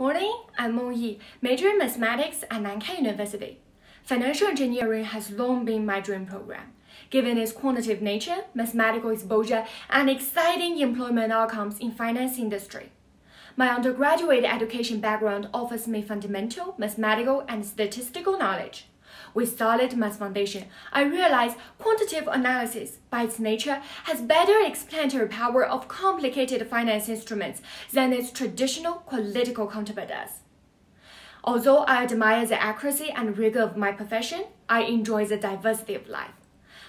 Morning, I'm Mengyi, major in mathematics at Nankai University. Financial engineering has long been my dream program. Given its quantitative nature, mathematical exposure, and exciting employment outcomes in finance industry. My undergraduate education background offers me fundamental mathematical and statistical knowledge. With solid math foundation, I realize quantitative analysis, by its nature, has better explanatory power of complicated finance instruments than its traditional quantitative counterpart does. Although I admire the accuracy and rigor of my profession, I enjoy the diversity of life.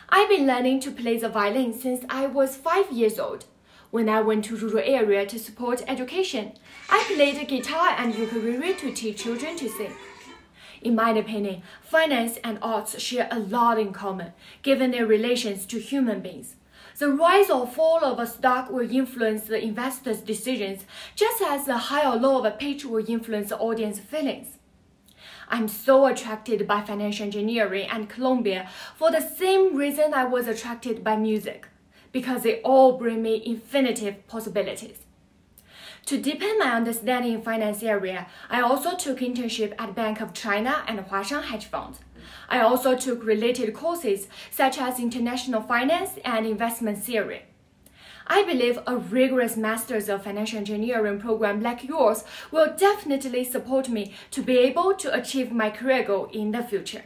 I've been learning to play the violin since I was five years old. When I went to rural area to support education, I played guitar and ukulele to teach children to sing. In my opinion, finance and arts share a lot in common, given their relations to human beings. The rise or fall of a stock will influence the investor's decisions, just as the high or low of a pitch will influence the audience feelings. I'm so attracted by financial engineering and Columbia for the same reason I was attracted by music, because they all bring me infinitive possibilities. To deepen my understanding in finance area, I also took internship at Bank of China and Huashang Hedge Fund. I also took related courses such as international finance and investment theory. I believe a rigorous Masters of Financial Engineering program like yours will definitely support me to be able to achieve my career goal in the future.